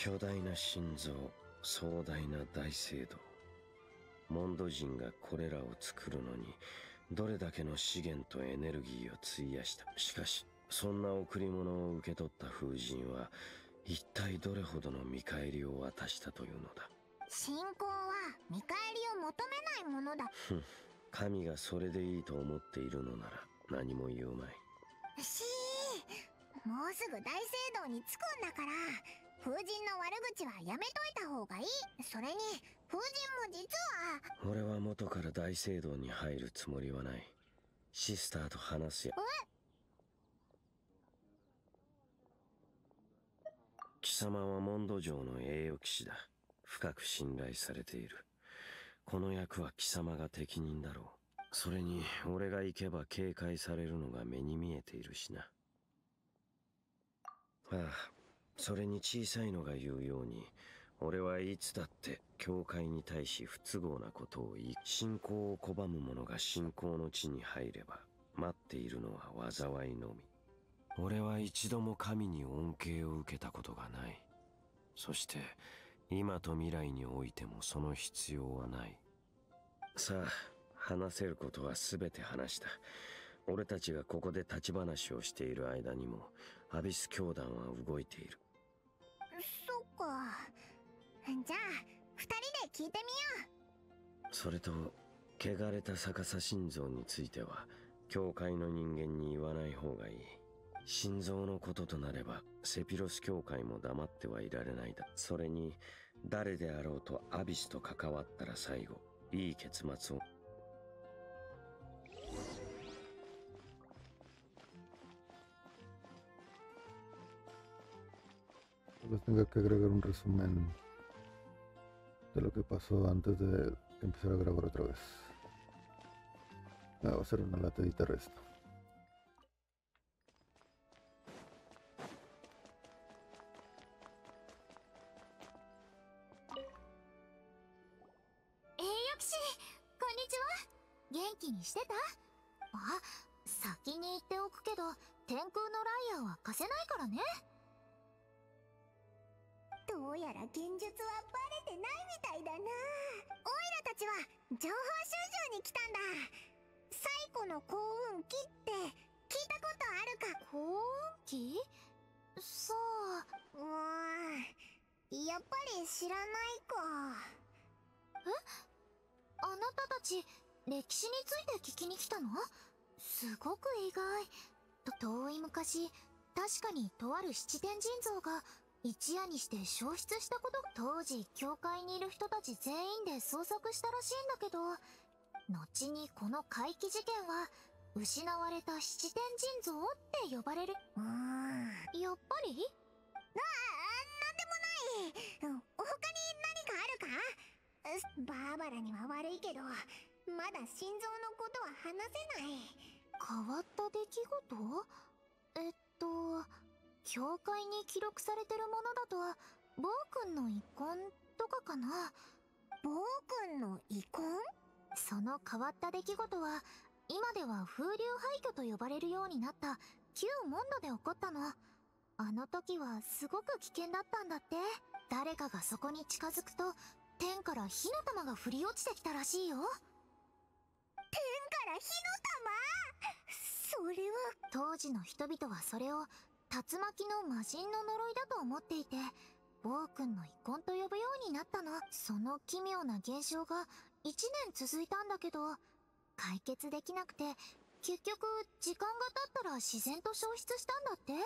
巨大な心臓壮大な大聖堂。モンド人がこれらを作るのにどれだけの資源とエネルギーを費やした。しかしそんな贈り物を受け取った風神は一体どれほどの見返りを渡したというのだ。信仰は見返りを求めないものだ。神がそれでいいと思っているのなら何も言うまい。しーもうすぐ大聖堂に着くんだから風神の悪口はやめといた方がいい。それに風神も実は。俺は元から大聖堂に入るつもりはない。シスターと話すや貴様はモンド城の栄誉騎士だ。深く信頼されている。この役は貴様が適任だろう。それに俺が行けば警戒されるのが目に見えているしな。ああそれに小さいのが言うように俺はいつだって教会に対し不都合なことを言い信仰を拒む者が信仰の地に入れば待っているのは災いのみ。俺は一度も神に恩恵を受けたことがない。そして今と未来においてもその必要はない。さあ話せることは全て話した。俺たちがここで立ち話をしている間にもアビス教団は動いている。かじゃあ2人で聞いてみよう。それと汚れた逆さ心臓については教会の人間に言わない方がいい。心臓のこととなればセピロス教会も黙ってはいられないだ。それに誰であろうとアビスと関わったら最後いい結末を。Pues tenga que agregar un resumen de lo que pasó antes de empezar a grabar otra vez. Ah, va a ser una latadita resto. ¡Eh, の幸運期って聞いたことあるか？幸運期さあうんやっぱり知らないか。え？あなたたち歴史について聞きに来たの？すごく意外。と遠い昔確かにとある七天神像が一夜にして消失したこと。当時教会にいる人たち全員で捜索したらしいんだけど後にこの怪奇事件は失われた七天神像って呼ばれる。うん。やっぱり？ああなんでもない。他に何かあるか？バーバラには悪いけどまだ心臓のことは話せない。変わった出来事？えっと教会に記録されてるものだと暴君の遺恨とかかな。暴君の遺恨？その変わった出来事は今では風流廃墟と呼ばれるようになった旧モンドで起こったの。あの時はすごく危険だったんだって。誰かがそこに近づくと天から火の玉が降り落ちてきたらしいよ。天から火の玉？それは。当時の人々はそれを竜巻の魔人の呪いだと思っていて暴君の遺恨と呼ぶようになったの。その奇妙な現象が1年続いたんだけど解決できなくて結局時間が経ったら自然と消失したんだって。うん。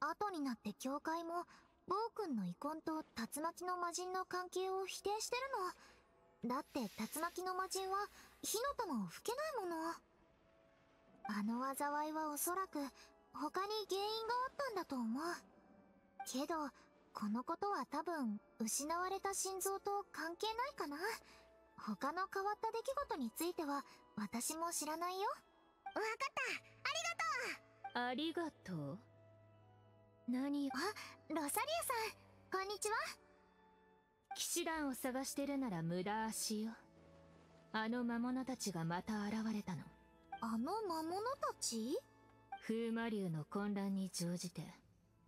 後になって教会も暴君の遺恨と竜巻の魔人の関係を否定してるの。だって竜巻の魔人は火の玉を吹けないもの。あの災いはおそらく他に原因があったんだと思う。けどこのことは多分失われた心臓と関係ないかな。他の変わった出来事については私も知らないよ。わかった。ありがとう。ありがとう？何？あロサリアさん。こんにちは。騎士団を探してるなら無駄足よ。あの魔物たちがまた現れたの。あの魔物たち？風魔竜の混乱に乗じて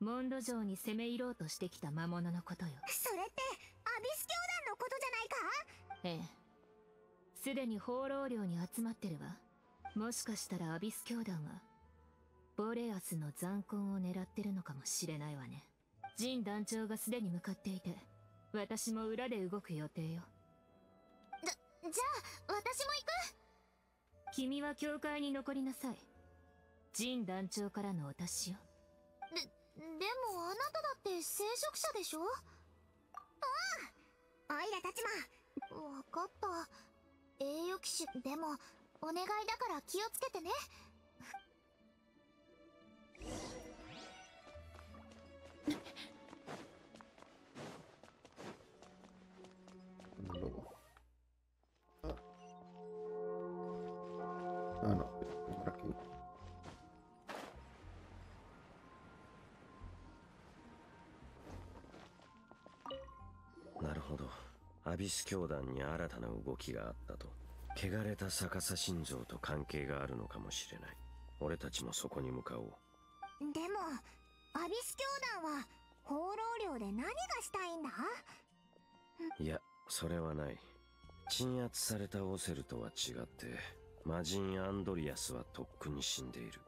モンド城に攻め入ろうとしてきた魔物のことよ。それってアビス教団のことじゃないか？ええ。すでに放浪寮に集まってるわ。もしかしたらアビス教団はボレアスの残魂を狙ってるのかもしれないわね。ジン団長がすでに向かっていて私も裏で動く予定よ。じゃあ私も行君は教会に残りなさい。ジン団長からのお達しよ。くででもあなただって聖職者でしょ？ああオイラたちも。わかった。栄誉騎士でもお願いだから気をつけてねアビス教団に新たな動きがあったと。汚れた逆さ神像と関係があるのかもしれない。俺たちもそこに向かおう。でもアビス教団は奔狼領で何がしたいんだ？いやそれはない。鎮圧されたオセルとは違って魔神アンドリアスはとっくに死んでいる。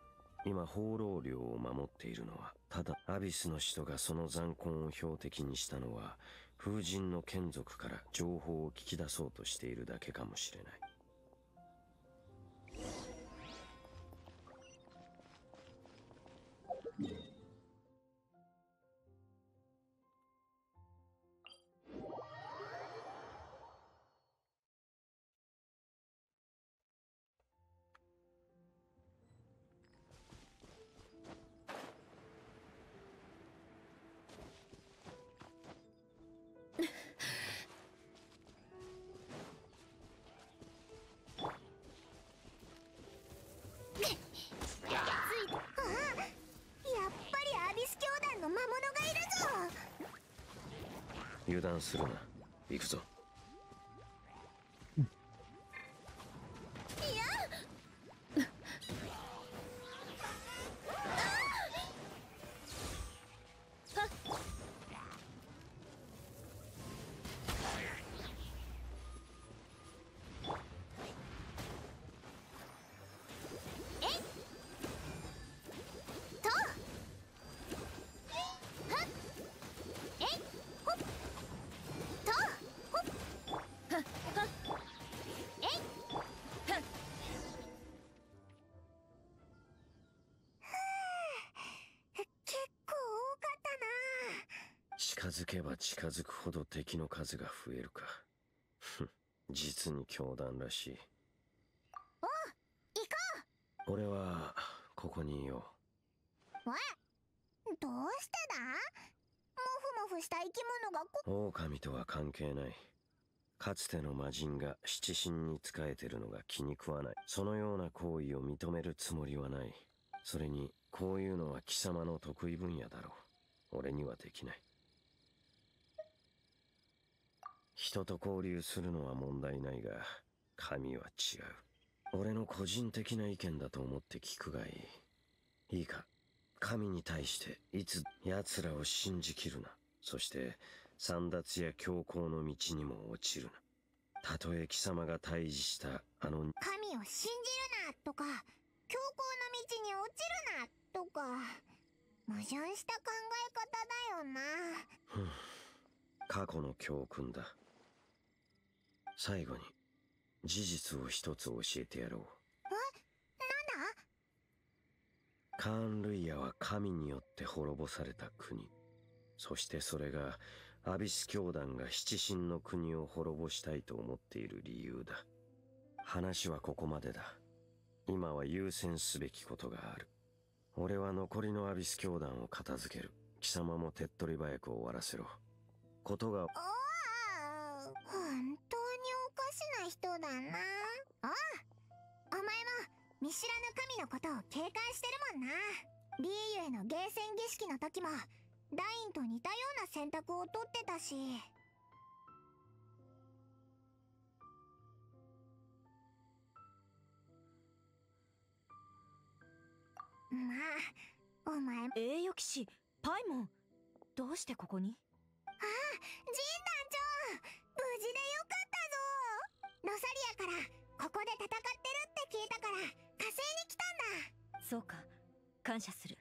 今奔狼領を守っているのはただアビスの使徒がその残魂を標的にしたのは風神の眷属から情報を聞き出そうとしているだけかもしれない。近づけば近づくほど敵の数が増えるか。実に強弾らしい。行こ俺はここにいよう。わどうしてだ？モフモフした生き物がこう狼とは関係ない。かつての魔人が七神に仕えてるのが気に食わない。そのような行為を認めるつもりはない。それにこういうのは貴様の得意分野だろう。俺にはできない人と交流するのは問題ないが神は違う。俺の個人的な意見だと思って聞くがいい。いいか。神に対していつ奴らを信じきるな。そして散奪や強行の道にも落ちるな。たとえ貴様が退治したあの神を信じるなとか強行の道に落ちるなとか矛盾した考え方だよな。過去の教訓だ最後に事実を一つ教えてやろう。なんだ？カーン・ルイヤは神によって滅ぼされた国。そしてそれがアビス教団が七神の国を滅ぼしたいと思っている理由だ。話はここまでだ。今は優先すべきことがある。俺は残りのアビス教団を片付ける。貴様も手っ取り早く終わらせろ。ことがお人だな。ああお前も見知らぬ神のことを警戒してるもんな。リーユへのゲーセン儀式の時もダインと似たような選択を取ってたし。まあお前栄誉騎士パイモンどうしてここに？ああジン団長ロサリアからここで戦ってるって聞いたから火星に来たんだ。そうか感謝する。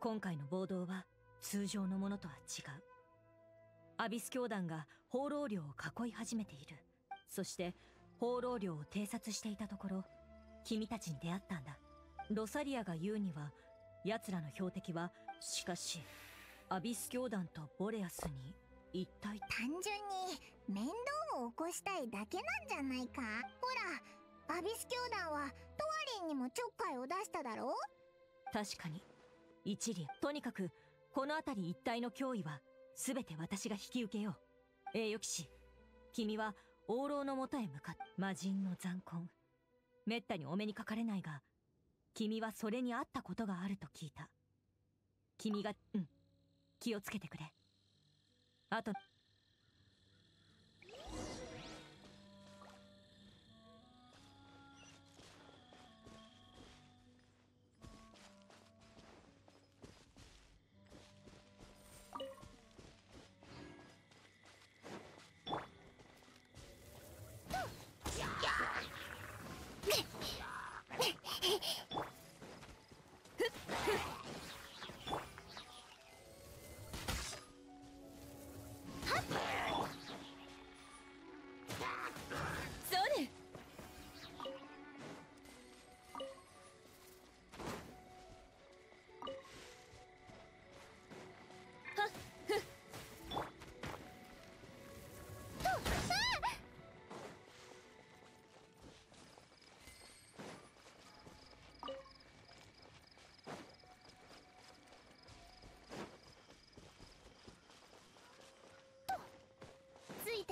今回の暴動は通常のものとは違う。アビス教団が放浪寮を囲い始めている。そして放浪寮を偵察していたところ君たちに出会ったんだ。ロサリアが言うには奴らの標的はしかしアビス教団とボレアスに一体。単純に面倒を起こしたいだけなんじゃないか？ほらアビス教団はトワリンにもちょっかいを出しただろ？確かに。一理とにかくこの辺り一帯の脅威は全て私が引き受けよう。栄誉騎士君は王老のもとへ向かっ魔人の残魂。めったにお目にかかれないが君はそれにあったことがあると聞いた。君がうん気をつけてくれ。あと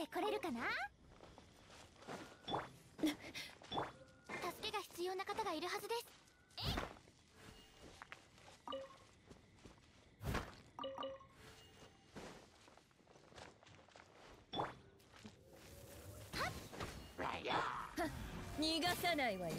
てこれるかな？助けが必要な方がいるはずです。逃がさないわよ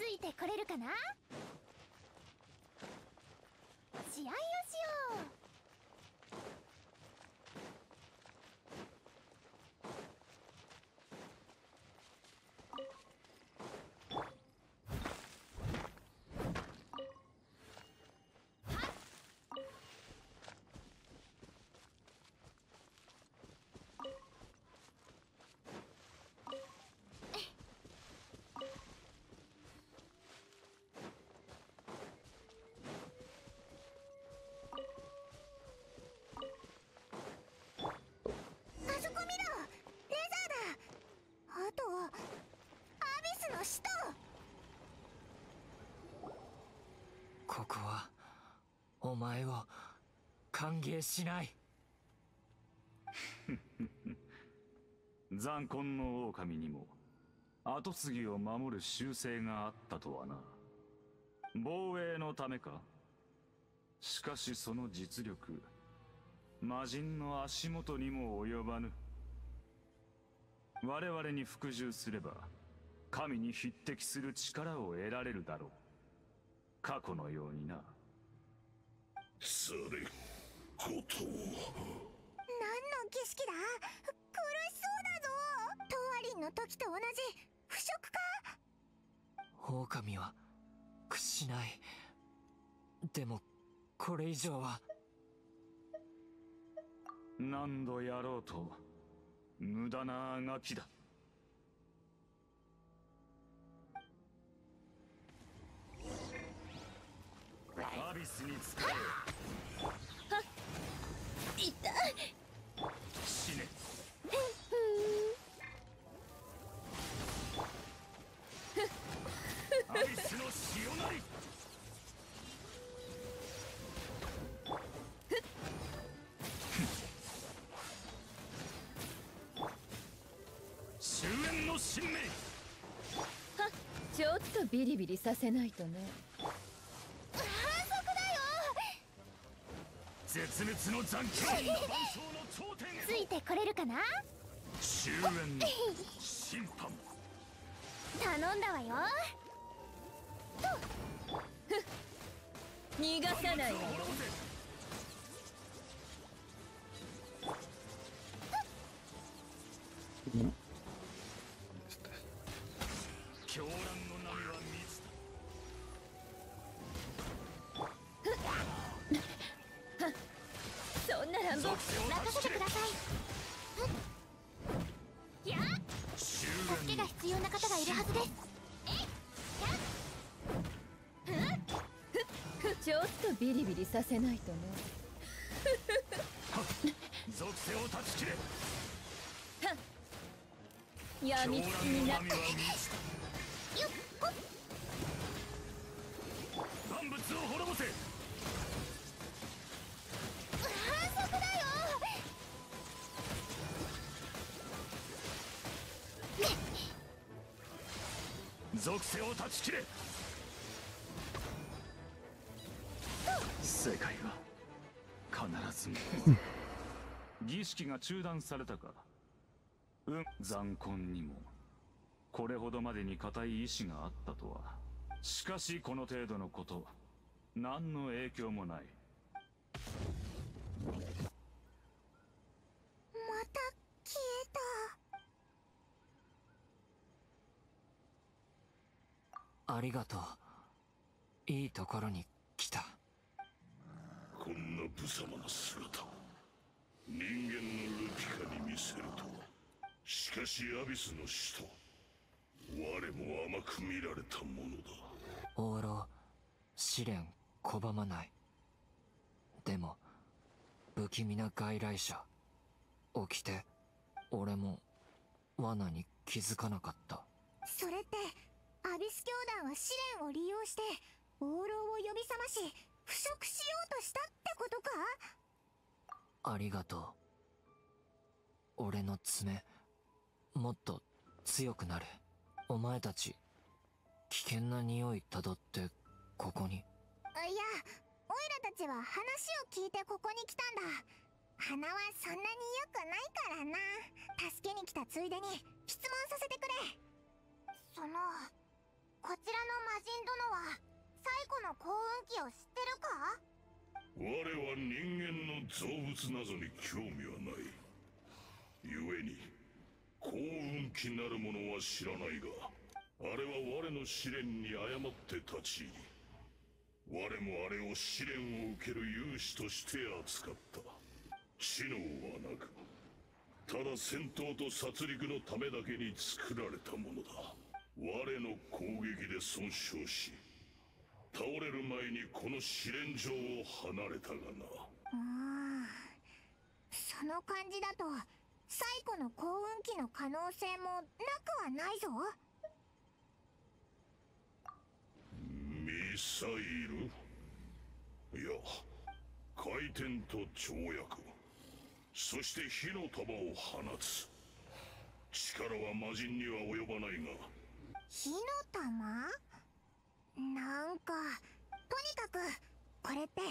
ついてこれるかな試合をしようあそこ見ろレザーだあとはアビスの使徒ここはお前を歓迎しない。残魂の狼にも跡継ぎを守る習性があったとはな。防衛のためか。しかしその実力魔人の足元にも及ばぬ。我々に服従すれば神に匹敵する力を得られるだろう。過去のようにな。それことを。何の儀式だ？苦しそうだぞ。トワリンの時と同じ。腐食か？狼は屈しない。でもこれ以上は。何度やろうと無駄なあがきだアビスに使え痛い。死ね。アビスの潮なり終焉の神明ちょっとビリビリさせないとね反則絶滅の残響。ついてこれるかな？終焉。の審判頼んだわよ逃がさないわよせないとね。属性を断ち切れ。やみつきにな狂乱の波は密万物を滅ぼせ。反則だよ。属性を断ち切れ中断されたか。うん残魂にも。これほどまでに固い意志があったとは。しかしこの程度のこと。何の影響もない。また消えた。ありがとう。いいところに来た。こんな無様な姿を人間のルピカに見せるとはしかしアビスの使徒我も甘く見られたものだ。放浪試練拒まない。でも不気味な外来者。起きて俺も罠に気づかなかった。それってアビス教団は試練を利用して王老を呼び覚まし腐食しようとしたってことか？ありがとう。俺の爪もっと強くなるお前たち危険な匂いたどってここに。いやオイラたちは話を聞いてここに来たんだ。鼻はそんなに良くないからな。助けに来たついでに質問させてくれ。そのこちらの魔人殿は最古の幸運期を知ってるか？我は人間の造物謎に興味はない。故に幸運期なるものは知らないがあれは我の試練に誤って立ち入り我もあれを試練を受ける勇士として扱った。知能はなくただ戦闘と殺戮のためだけに作られたものだ。我の攻撃で損傷し倒れる前にこの試練場を離れたがな。うーんその感じだと最古の幸運期の可能性もなくはないぞ。ミサイル？いや回転と跳躍。そして火の玉を放つ。力は魔人には及ばないが。火の玉？なんかとにかくこれって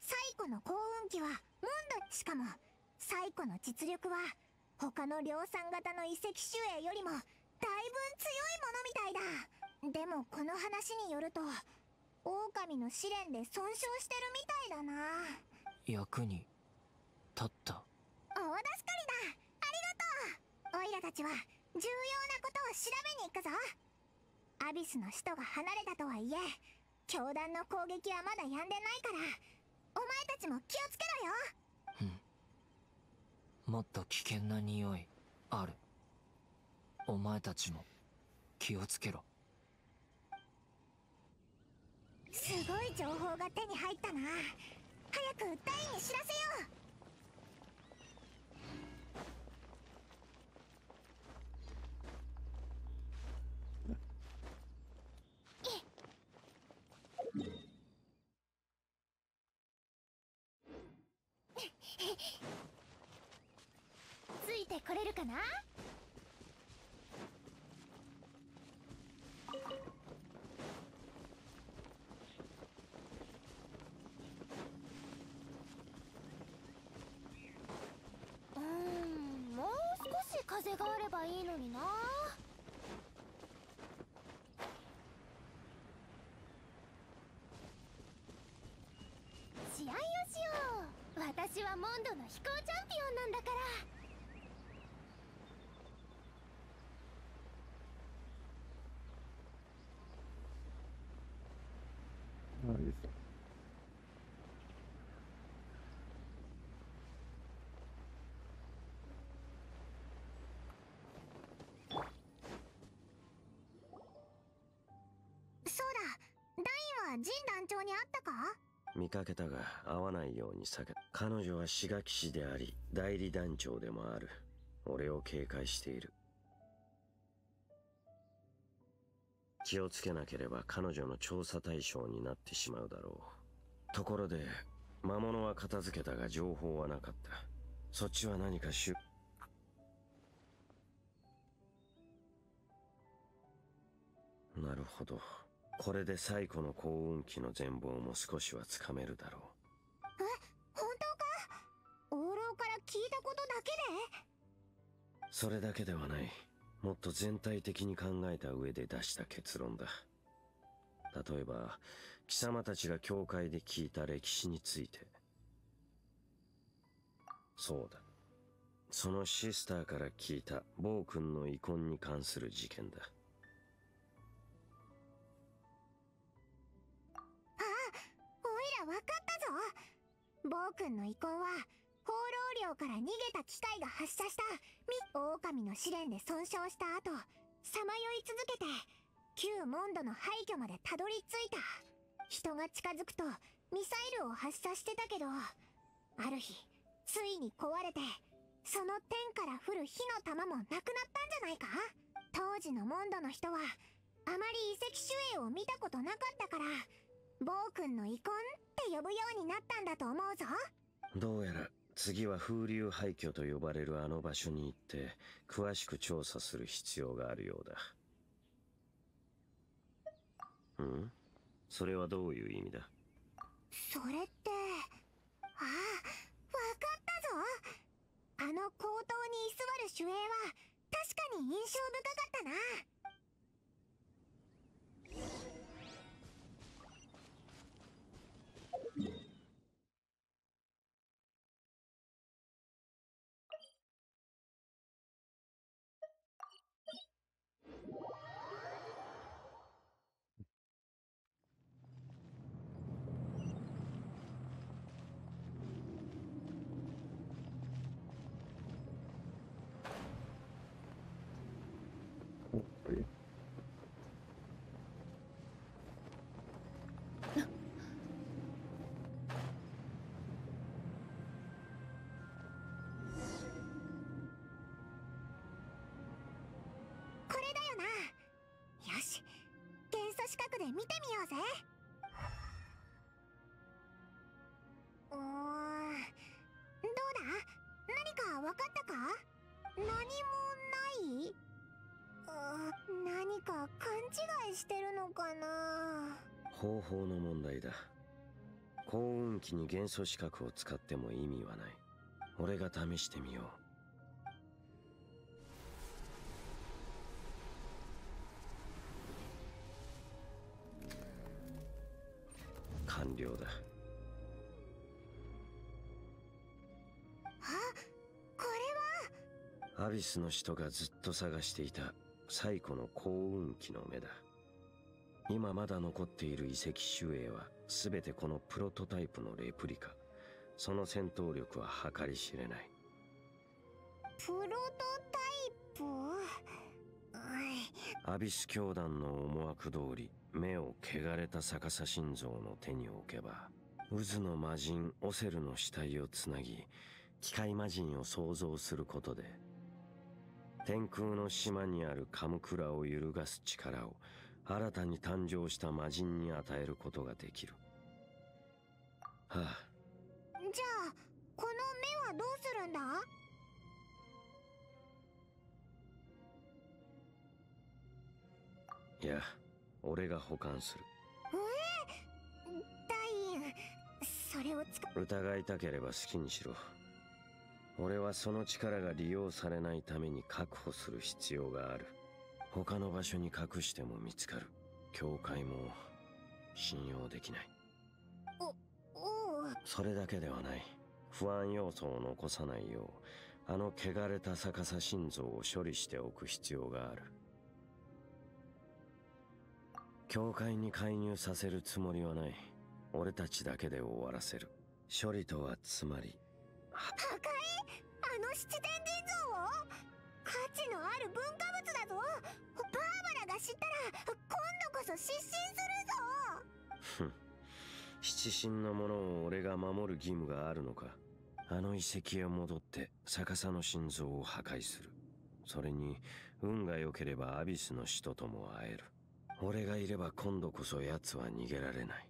最古の幸運期はモンドしかも最古の実力は他の量産型の遺跡守衛よりもだいぶ強いものみたいだ。でもこの話によると狼の試練で損傷してるみたいだな。役に立った。大助かりだ。ありがとう。オイラたちは重要なことを調べに行くぞアビスの使徒が離れたとはいえ教団の攻撃はまだ止んでないからお前たちも気をつけろよ。もっと危険な匂いある。お前たちも気をつけろ。すごい情報が手に入ったな。早く大尉に知らせようてこれるかな？うんもう少し風があればいいのにな。試合をしよう。私はモンドの飛行チャンピオンなんだから。あいそうだ。ダインはジン団長に会ったか？見かけたが会わないように避け彼女は志垣士であり代理団長でもある。俺を警戒している。気をつけなければ彼女の調査対象になってしまうだろう。ところで魔物は片付けたが情報はなかった。そっちは何かしゅなるほど。これで最古の幸運期の全貌も少しはつかめるだろえ本当か？王老から聞いたことだけで？うそれだけではないもっと全体的に考えた上で出した結論だ。例えば貴様たちが教会で聞いた歴史について。そうだ。そのシスターから聞いた暴君の遺恨に関する事件だ。あおいらわかったぞ。暴君の遺恨は放浪寮から逃げた機械が発射した。ミ狼の試練で損傷した後さまよい続けて旧モンドの廃墟までたどり着いた。人が近づくとミサイルを発射してたけどある日ついに壊れてその天から降る火の玉もなくなったんじゃないか？当時のモンドの人はあまり遺跡守衛を見たことなかったから暴君の遺恨って呼ぶようになったんだと思うぞ。どうやら次は風流廃墟と呼ばれるあの場所に行って詳しく調査する必要があるようだ。うん？それはどういう意味だ？それってああわかったぞ。あの高等に居座る守衛は確かに印象深かったな。で見てみようぜ。うんどうだ？何か分かったか？何もない？あ何か勘違いしてるのかな？方法の問題だ。幸運期に元素視覚を使っても意味はない。俺が試してみよう。ビスの人がずっと探していた最古の幸運期の目だ。今まだ残っている遺跡守衛は全てこのプロトタイプのレプリカ。その戦闘力は計り知れない。プロトタイプ？アビス教団の思惑通り目を汚れた逆さ心臓の手に置けば渦の魔人オセルの死体をつなぎ機械魔人を創造することで天空の島にあるカムクラを揺るがす力を新たに誕生した魔人に与えることができる。はあ。じゃあこの目はどうするんだ？いや俺が保管する。ダインそれを使疑いたければ好きにしろ俺はその力が利用されないために確保する必要がある。他の場所に隠しても見つかる。教会も信用できない。それだけではない。不安要素を残さないようあの汚れた逆さ心臓を処理しておく必要がある。教会に介入させるつもりはない。俺たちだけで終わらせる。処理とはつまり破壊？あの七天神像を？価値のある文化物だぞ。バーバラが知ったら今度こそ失神するぞ。ふん。七神のものを俺が守る義務があるのか。あの遺跡へ戻って逆さの心臓を破壊する。それに運が良ければアビスの使徒とも会える。俺がいれば今度こそ奴は逃げられない。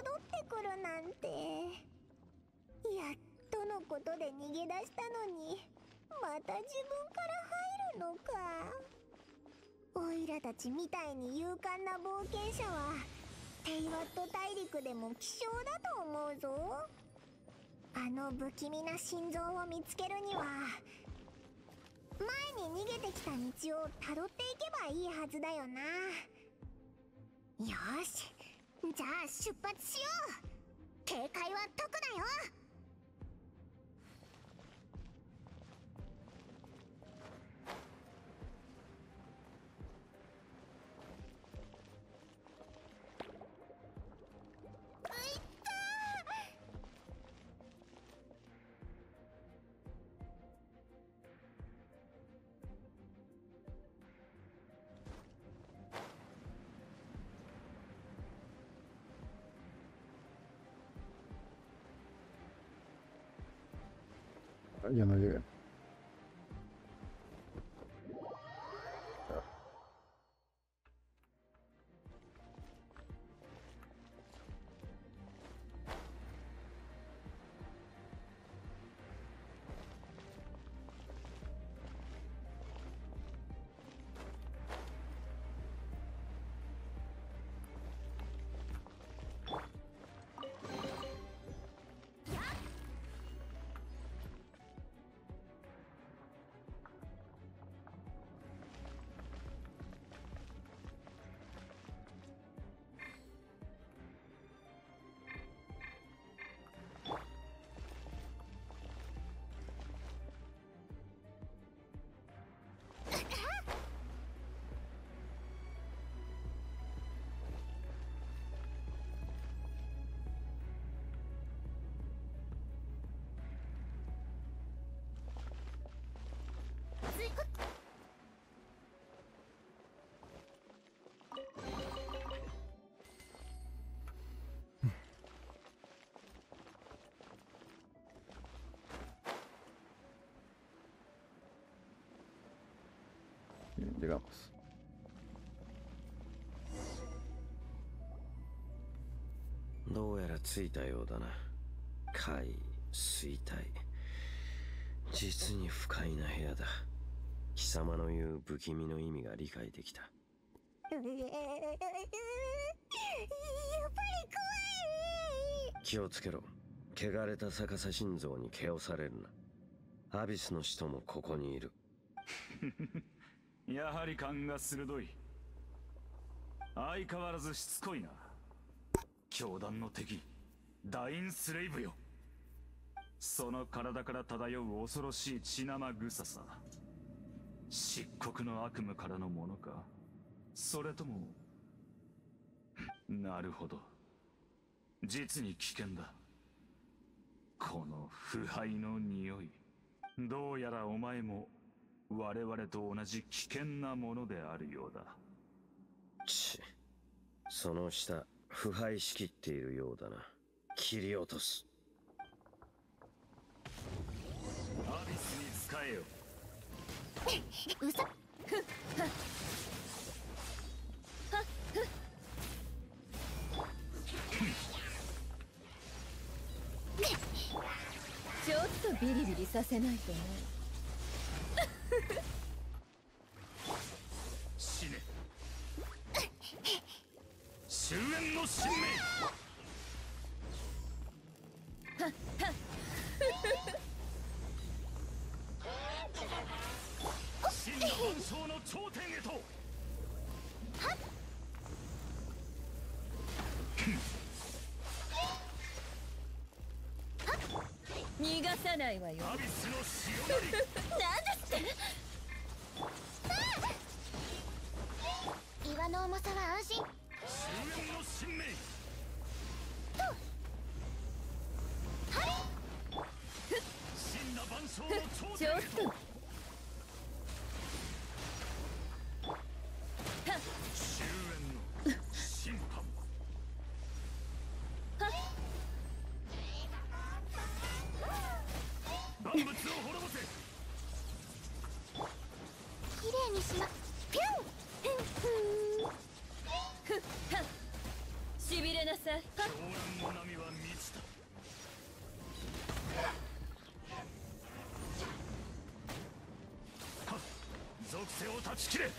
戻ってくるなんて。やっとのことで逃げ出したのにまた自分から入るのか。オイラたちみたいに勇敢な冒険者はテイワット大陸でも希少だと思うぞ。あの不気味な心臓を見つけるには前に逃げてきた道をたどっていけばいいはずだよな。よし。じゃあ出発しよう。警戒は解くなよ。Ya no llegué. Llegamos. どうやら着いたようだな。海衰退実に不快な部屋だ。貴様の言う不気味の意味が理解できた。やっぱり怖い。気をつけろ。汚れた逆さ心臓に毛をされるな。アビスの使徒もここにいる。やはり勘が鋭い。相変わらずしつこいな。教団の敵ダインスレイブよ。その体から漂う恐ろしい血生臭さ漆黒の悪夢からのものか。それとも なるほど。実に危険だ。この腐敗の匂い。どうやらお前も我々と同じ危険なものであるようだ。ちその下腐敗しきっているようだな。切り落とす。アビスに使えようさちょっ。とビリビリさせないとね死ね終焉の神明頂点へと。逃がさないわよ。アビスの潮なり背を断ち切れ。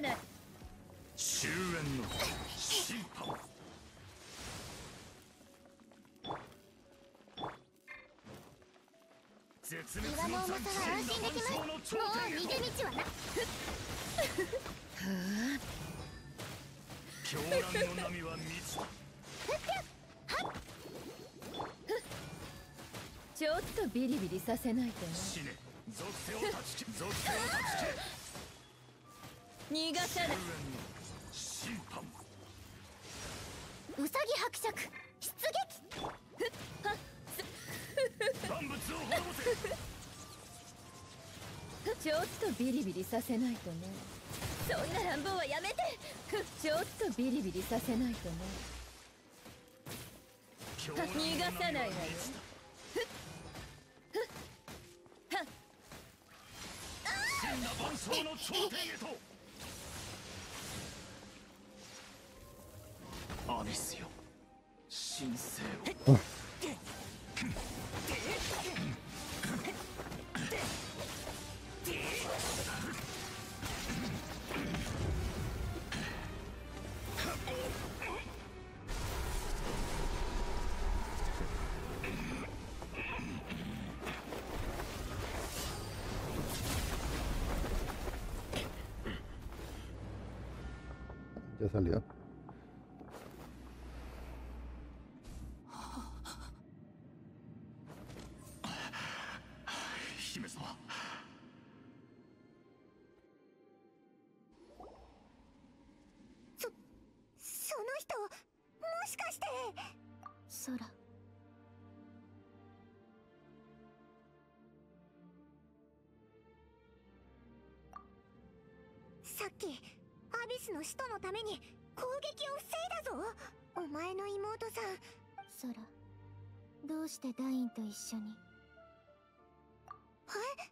点へと逃がさない終焉の審判絶滅岩のもう逃げ道はな狂乱の波は満ちたちょっとビリビリさせないとね。死ね。属性を断ち切れ属性を断ち切れ逃がさない。審判うさぎ伯爵出撃！万物を滅ぼせちょっとビリビリさせないとね。そんな乱暴はやめて。ちょっとビリビリさせないとね。逃がさないわよ。の頂点へとアビスよ。神聖を「さっきアビスの使徒のために攻撃を防いだぞ。お前の妹さん。ソラどうしてダインと一緒に？え？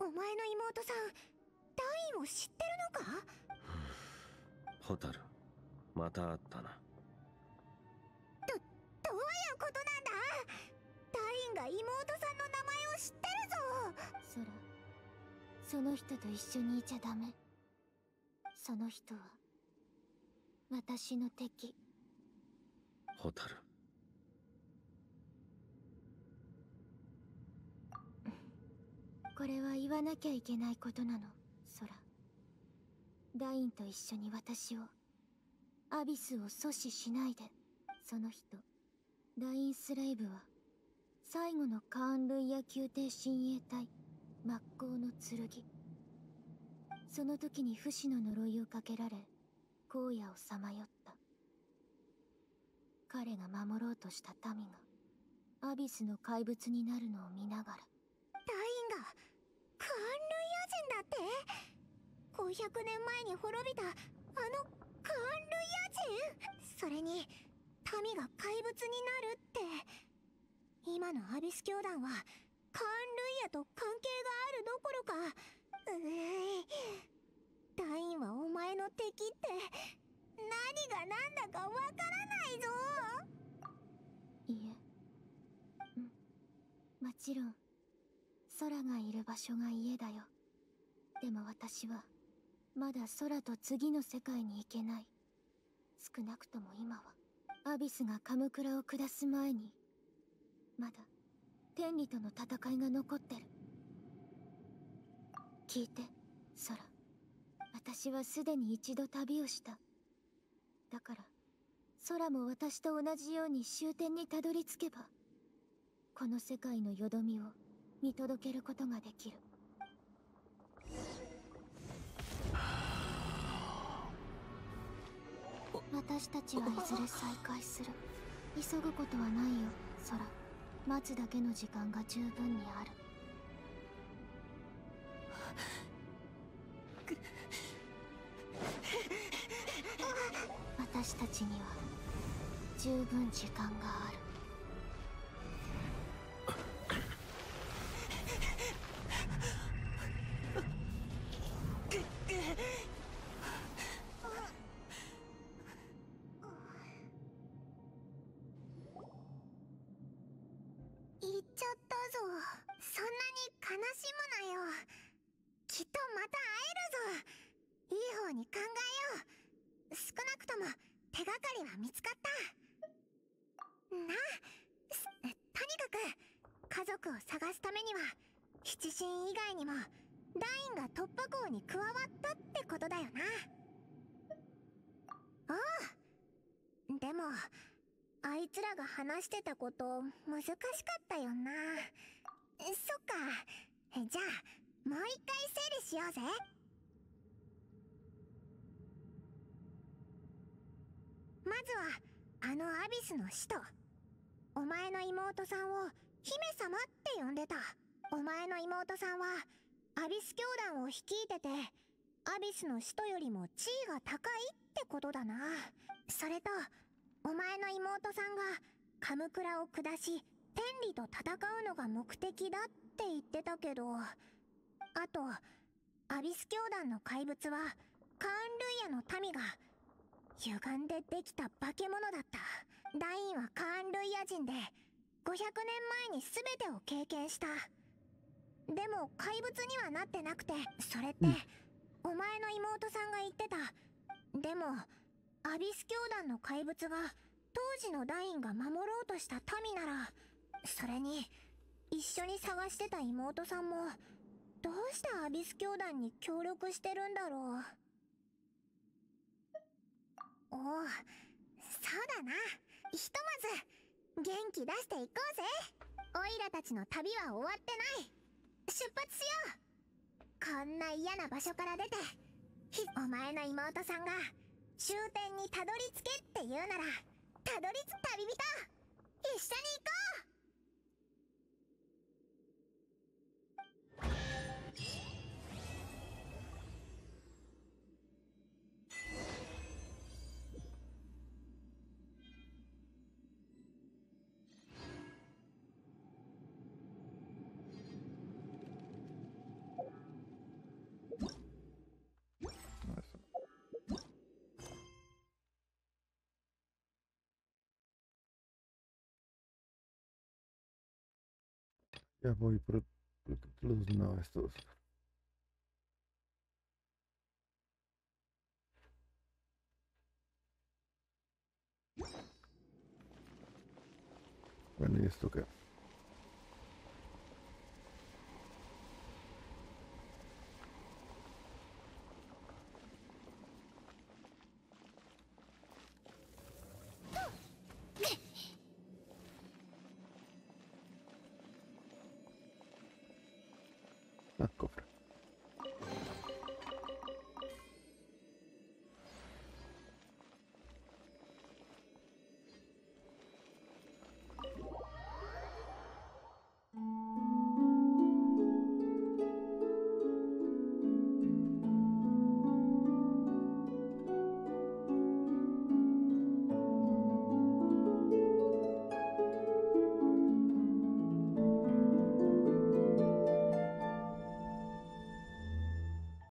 お前の妹さんダインを知ってるのか？ホタルまた会ったな。どういうことなんだ？ダインが妹さんの名前を知ってるぞ。ソラその人と一緒にいちゃダメ。その人は私の敵。ホタル。これは言わなきゃいけないことなのソラ。ダインと一緒に私をアビスを阻止しないでその人。ダインスレイブは最後のカーン・ルイヤ宮廷親衛隊真っ向の剣。その時に不死の呪いをかけられ荒野をさまよった。彼が守ろうとした民がアビスの怪物になるのを見ながら。ダインがカーンルイヤ人だって？500年前に滅びたあのカーンルイヤ人それに民が怪物になるって。今のアビス教団はカーンルイヤと関係があるどころか。うい。ダインはお前の敵って何が何だかわからないぞ。いえ。うん。もちろん。空がいる場所が家だよ。でも私はまだ空と次の世界に行けない。少なくとも今はアビスがカムクラを下す前にまだ天理との戦いが残ってる。聞いて空私はすでに一度旅をした。だから空も私と同じように終点にたどり着けばこの世界のよどみを見届けることができる。私たちはいずれ再会する。急ぐことはないよ空待つだけの時間が十分にある。私たちには十分時間がある難しかったよな。そっか。じゃあもう一回整理しようぜ。まずはあのアビスの使徒。お前の妹さんを姫様って呼んでた。お前の妹さんはアビス教団を率いててアビスの使徒よりも地位が高いってことだな。それとお前の妹さんがカムクラを下し天理と戦うのが目的だって言ってたけどあとアビス教団の怪物はカーンルイヤの民が歪んでできた化け物だった。ダインはカーンルイヤ人で500年前に全てを経験した。でも怪物にはなってなくてそれって、お前の妹さんが言ってた。でもアビス教団の怪物が当時のダインが守ろうとした民ならそれに一緒に探してた妹さんもどうしてアビス教団に協力してるんだろう。おおそうだな。ひとまず元気出していこうぜ。オイラたちの旅は終わってない。出発しよう。こんな嫌な場所から出てお前の妹さんが終点にたどり着けって言うならたどり着く旅人一緒に行こう。Ya voy por 2. No, estos. Bueno, ¿y esto qué?